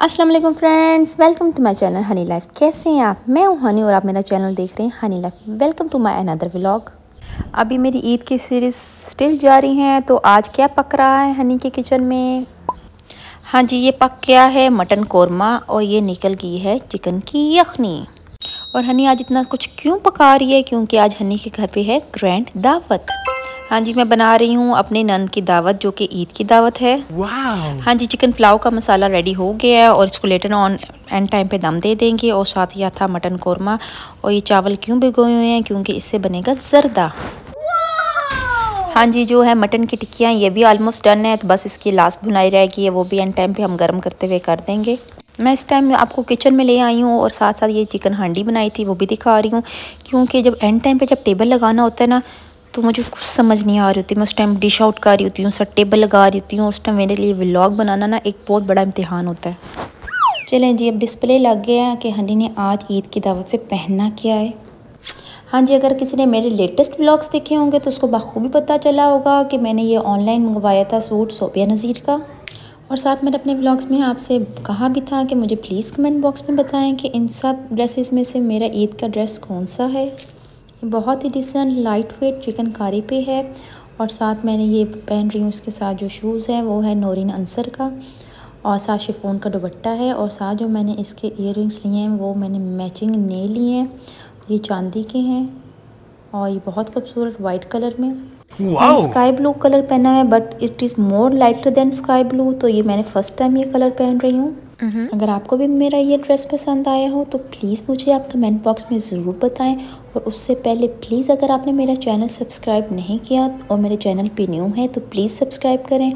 वालेकुम friends, welcome to my channel honey life. कैसे हैं आप? मैं हूँ हनी और आप मेरा चैनल देख रहे हैं honey life. Welcome to my another vlog. अभी मेरी ईद की सीरीज़ स्टिल जारी है तो आज क्या पक रहा है हनी के किचन में? हाँ जी, ये पक गया है मटन कौरमा और ये निकल गई है चिकन की यखनी। और हनी आज इतना कुछ क्यों पका रही है? क्योंकि आज हनी के घर पे है ग्रैंड दावत। हाँ जी मैं बना रही हूँ अपने नंद की दावत जो कि ईद की दावत है। हाँ जी चिकन पुलाव का मसाला रेडी हो गया है और इसको लेटर ऑन एंड टाइम पे दम दे देंगे और साथ ही था मटन कौरमा और ये चावल क्यों भिगोए हुए हैं क्योंकि इससे बनेगा जरदा। हाँ जी जो है मटन की टिक्कियाँ ये भी ऑलमोस्ट डन है तो बस इसकी लास्ट भुनाई रहेगी वो भी एंड टाइम पे हम गर्म करते हुए कर देंगे। मैं इस टाइम आपको किचन में ले आई हूँ और साथ साथ ये चिकन हांडी बनाई थी वो भी दिखा रही हूँ क्योंकि जब एंड टाइम पे जब टेबल लगाना होता है ना तो मुझे कुछ समझ नहीं आ रही होती। मैं उस टाइम डिश आउट कर रही होती हूँ सब टेबल लगा रही होती हूँ, उस टाइम मेरे लिए व्लॉग बनाना ना एक बहुत बड़ा इम्तिहान होता है। चलें जी, अब डिस्प्ले लग गया कि हनी ने आज ईद की दावत पे पहनना क्या है। हाँ जी, अगर किसी ने मेरे लेटेस्ट व्लॉग्स देखे होंगे तो उसको बखूबी पता चला होगा कि मैंने ये ऑनलाइन मंगवाया था सूट सोपिया नज़ीर का। और साथ मैंने अपने ब्लॉग्स में आपसे कहा भी था कि मुझे प्लीज़ कमेंट बॉक्स में बताएँ कि इन सब ड्रेसेस में से मेरा ईद का ड्रेस कौन सा है। बहुत ही decent light weight chicken curry पे है और साथ मैंने ये पहन रही हूँ उसके साथ जो शूज़ है वो है नौरीन अंसर का और साथ शिफोन का दुपट्टा है और साथ जो मैंने इसके इयर लिए हैं वो मैंने मैचिंग ने लिए हैं ये चांदी के हैं और ये बहुत खूबसूरत वाइट कलर में स्काई ब्लू कलर पहना है but it is more lighter than sky blue तो ये मैंने फ़र्स्ट टाइम ये कलर पहन रही हूँ। अगर आपको भी मेरा ये ड्रेस पसंद आया हो तो प्लीज़ मुझे आप कमेंट बॉक्स में ज़रूर बताएँ। और उससे पहले प्लीज़ अगर आपने मेरा चैनल सब्सक्राइब नहीं किया और मेरे चैनल पे न्यू है तो प्लीज़ सब्सक्राइब करें।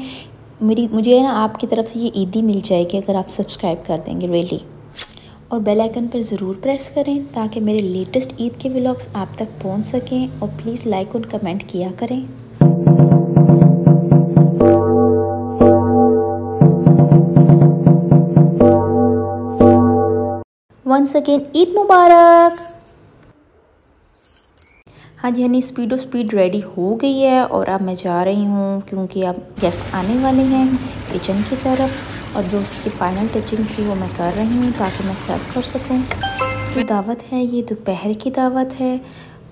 मेरी, मुझे ना आपकी तरफ़ से ये ईदी मिल जाएगी अगर आप सब्सक्राइब कर देंगे रियली और बेल आइकन पर ज़रूर प्रेस करें ताकि मेरे लेटेस्ट ईद के व्लॉग्स आप तक पहुँच सकें और प्लीज़ लाइक और कमेंट किया करें। वंस अगेन ईद मुबारक हाँ जी हनी स्पीडो स्पीड रेडी हो गई है और अब मैं जा रही हूँ क्योंकि अब गेस्ट आने वाले हैं किचन की तरफ़ और जो उसकी फाइनल टचिंग थी वो मैं कर रही हूँ ताकि मैं सर्व कर सकूँ। जो दावत है, ये दोपहर की दावत है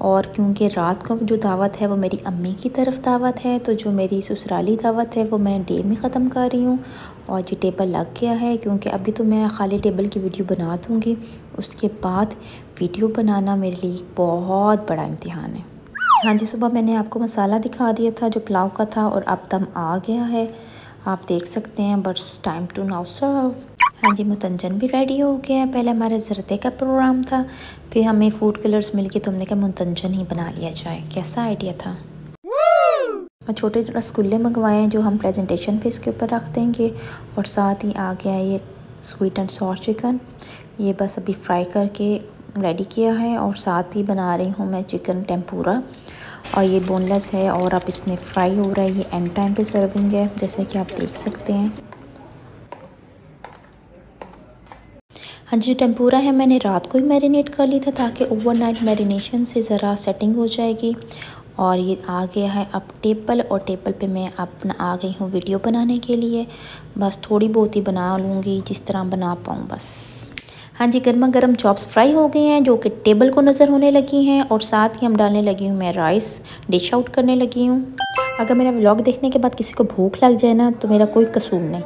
और क्योंकि रात को जो दावत है वो मेरी अम्मी की तरफ़ दावत है तो जो मेरी ससुराली दावत है वो मैं डे में ख़त्म कर रही हूँ। और ये टेबल लग गया है क्योंकि अभी तो मैं खाली टेबल की वीडियो बना दूँगी। उसके बाद वीडियो बनाना मेरे लिए बहुत बड़ा इम्तिहान है। हाँ जी, सुबह मैंने आपको मसाला दिखा दिया था जो पुलाव का था और अब दम आ गया है। आप देख सकते हैं but time to now serve हाँ जी मुतंजन भी रेडी हो गया है। पहले हमारे जरते का प्रोग्राम था फिर हमें फ़ूड कलर्स मिल के तो हमने कहा मुतंजन ही बना लिया जाए। कैसा आइडिया था? और छोटे रसगुल्ले मंगवाए हैं जो हम प्रेजेंटेशन पे इसके ऊपर रख देंगे। और साथ ही आ गया ये स्वीट एंड सॉस चिकन ये बस अभी फ्राई करके रेडी किया है और साथ ही बना रही हूँ मैं चिकन टेम्पूरा और ये बोनलेस है और अब इसमें फ्राई हो रहा है ये एंड टाइम पे सर्विंग है जैसे कि आप देख सकते हैं। हाँ जी, टेम्पूरा है, मैंने रात को ही मैरिनेट कर ली था ताकि ओवरनाइट मैरिनेशन से ज़रा सेटिंग हो जाएगी। और ये आ गया है अब टेबल और टेबल पे मैं अपना आ गई हूँ वीडियो बनाने के लिए। बस थोड़ी बहुत ही बना लूँगी, जिस तरह बना पाऊँ बस। हाँ जी, गर्मा गर्म चॉप्स फ्राई हो गए हैं, जो कि टेबल को नज़र होने लगी हैं और साथ ही हम डालने लगी हूँ मैं राइस डिश आउट करने लगी हूँ। अगर मेरा व्लॉग देखने के बाद किसी को भूख लग जाए ना तो मेरा कोई कसूर नहीं।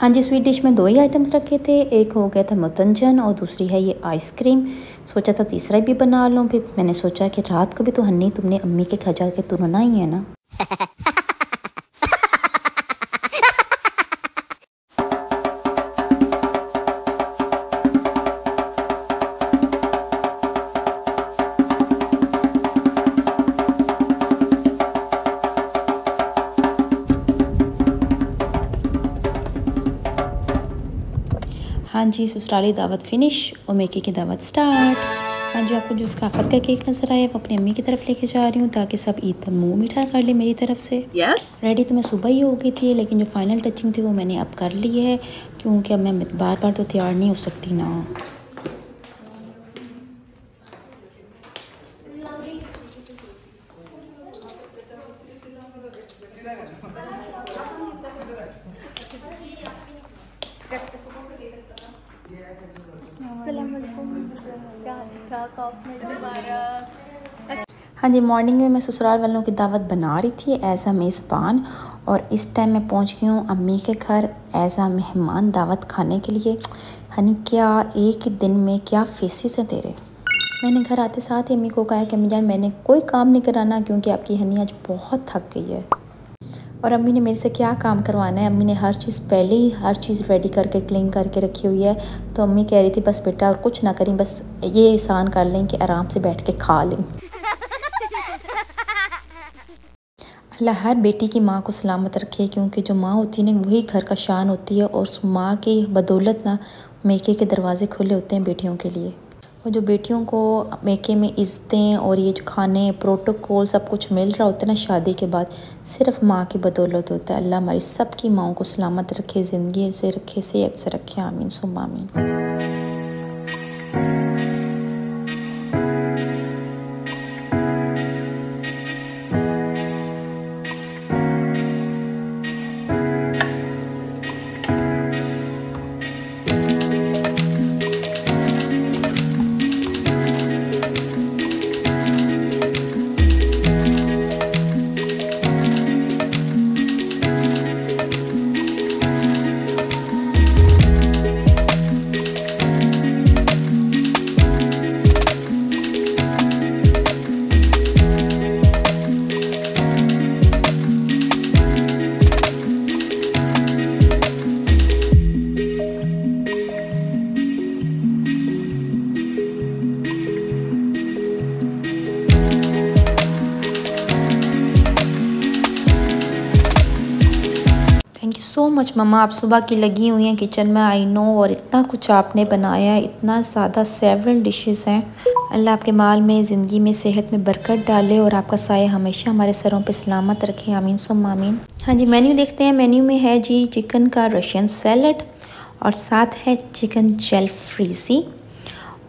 हाँ जी, स्वीट डिश में दो ही आइटम्स रखे थे। एक हो गया था मतंजन और दूसरी है ये आइसक्रीम। सोचा था तीसरा भी बना लूँ, फिर मैंने सोचा कि रात को भी तो हन्नी, तुमने अम्मी के घर जाके तुरना ही है ना? हाँ जी ससुराली दावत फिनिश और मेके की दावत स्टार्ट हाँ जी आपको जो सकाफत का केक नज़र आया वो अपनी अम्मी की तरफ़ लेके जा रही हूँ ताकि सब ईद पर मुँह मीठा कर ले मेरी तरफ़ से। यस रेडी तो मैं सुबह ही हो गई थी लेकिन जो फाइनल टचिंग थी वो मैंने अब कर ली है क्योंकि अब मैं बार बार तो तैयार नहीं हो सकती ना। हाँ जी मॉर्निंग में मैं ससुराल वालों की दावत बना रही थी एज आ मेज़बान, और इस टाइम मैं पहुँच गई हूँ अम्मी के घर एज आ मेहमान दावत खाने के लिए। हनी क्या एक ही दिन में क्या फेसिस हैं तेरे? मैंने घर आते साथ ही अम्मी को कहा कि, अम्मी जान मैंने कोई काम नहीं कराना, क्योंकि आपकी हनी आज बहुत थक गई है। और अम्मी ने मेरे से क्या काम करवाना है? अम्मी ने हर चीज़ पहले ही, हर चीज़ रेडी करके क्लीन करके रखी हुई है। तो अम्मी कह रही थी, बस बेटा, और कुछ ना करें, बस ये एहसान कर लें कि आराम से बैठ के खा लें। अल्लाह हर बेटी की माँ को सलामत रखे, क्योंकि जो माँ होती है ना, वही घर का शान होती है, और उस माँ की बदौलत ना, मेके के दरवाज़े खुले होते हैं बेटियों के लिए। और जो बेटियों को मेके में इज़्ज़तें और ये जो खाने, प्रोटोकॉल सब कुछ मिल रहा होता है ना शादी के बाद, सिर्फ़ माँ की बदौलत होता है। अल्लाह हमारी सबकी माओ को सलामत रखे, ज़िंदगी से रखे, सेहत से रखे, आमीन सुम आमीन। सो मच ममा आप सुबह की लगी हुई हैं किचन में आई नो और इतना कुछ आपने बनाया है, इतना ज़्यादा सेवरल डिशेस हैं। अल्लाह आपके माल में, ज़िंदगी में, सेहत में बरकत डाले, और आपका साय हमेशा हमारे सरों पे सलामत रखे। आमीन सुम आमीन। हाँ जी, मेन्यू देखते हैं। मेन्यू में है जी, चिकन का रशियन सैलड, और साथ है चिकन जेल फ्रीज़ी।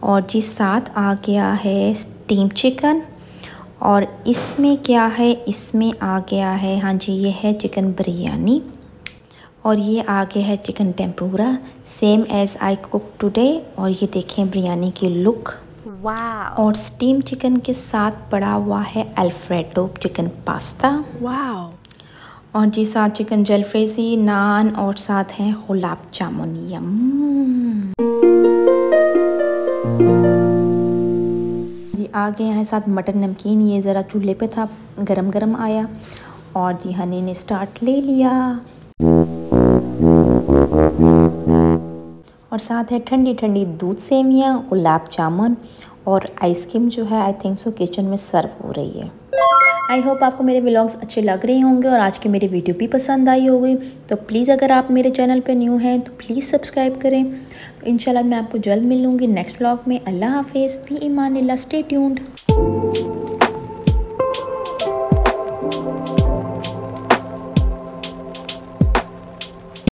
और जी, साथ आ गया है स्टीम चिकन और इसमें क्या है? इसमें आ गया है हाँ जी, ये है चिकन बिरयानी। और ये आगे है chicken tempura same as I cook today और ये देखें बिरयानी की लुक वाओ और स्टीम चिकन के साथ पड़ा हुआ है अल्फ्रेडो चिकन पास्ता वाओ और जी साथ चिकन जलफ्रेजी नान और साथ हैं गुलाब जामुन यम जी आ गए हैं साथ मटन नमकीन ये ज़रा चूल्हे पे था गरम गरम आया। और जी हनी ने स्टार्ट ले लिया। और साथ है ठंडी ठंडी दूध सेवियाँ गुलाब जामुन और आइसक्रीम जो है आई थिंक सो किचन में सर्व हो रही है। आई होप आपको मेरे ब्लॉग्स अच्छे लग रहे होंगे और आज की मेरी वीडियो भी पसंद आई होगी। तो प्लीज़ अगर आप मेरे चैनल पे न्यू हैं तो प्लीज़ सब्सक्राइब करें। तो इंशाल्लाह मैं आपको जल्द मिलूँगी नेक्स्ट ब्लॉग में। अल्लाह हाफिज़, फ़ी ईमान स्टे ट्यून्ड